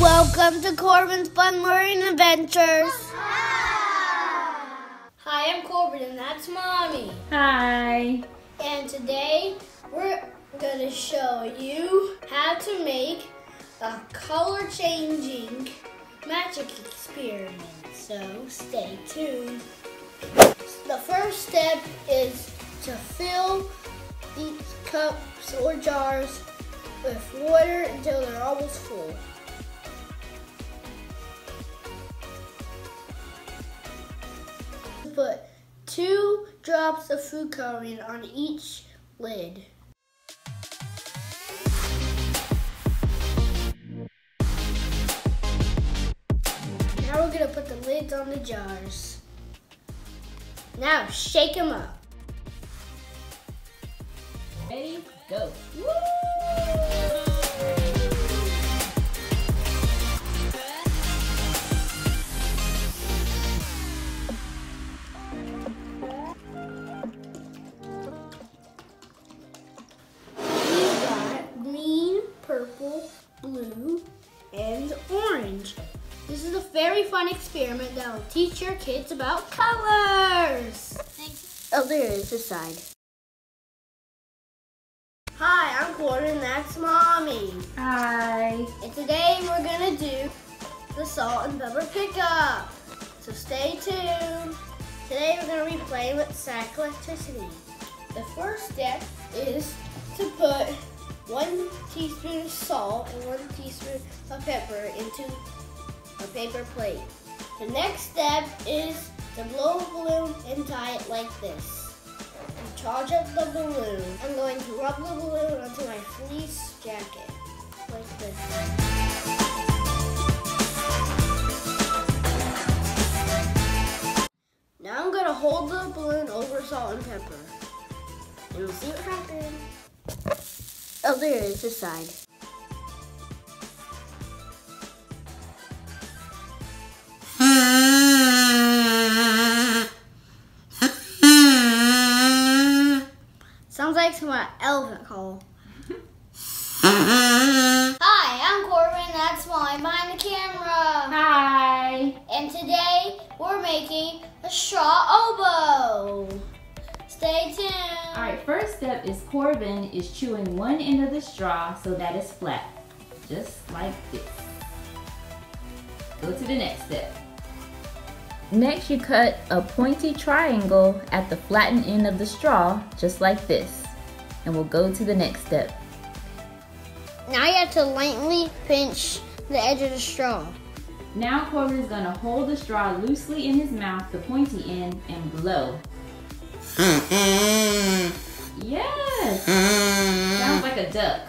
Welcome to Corban's Fun Learning Adventures. Hi, I'm Corban, and that's Mommy. Hi. And today we're going to show you how to make a color changing magic experiment. So stay tuned. The first step is to fill these cups or jars with water until they're almost full. Put two drops of food coloring on each lid. Now we're gonna put the lids on the jars. Now shake them up. Ready? Go. We very fun experiment that will teach your kids about colors. Oh, there is this side. Hi, I'm Corban, that's Mommy. Hi. And today we're gonna do the salt and pepper pickup. So stay tuned. Today we're gonna be playing with static electricity. The first step is to put one teaspoon of salt and one teaspoon of pepper into a paper plate. The next step is to blow a balloon and tie it like this. To charge up the balloon, I'm going to rub the balloon onto my fleece jacket like this. Now I'm gonna hold the balloon over salt and pepper. And we'll see what happens. Oh, there is this side. Sounds like some uh, elephant call. Hi, I'm Corban. That's Molly behind the camera. Hi. And today we're making a straw oboe. Stay tuned. All right, first step is Corban is chewing one end of the straw so that it's flat. Just like this. Go to the next step. Next, you cut a pointy triangle at the flattened end of the straw, just like this. And we'll go to the next step. Now you have to lightly pinch the edge of the straw. Now Corban is gonna hold the straw loosely in his mouth, the pointy end, and blow. Yes! Sounds like a duck.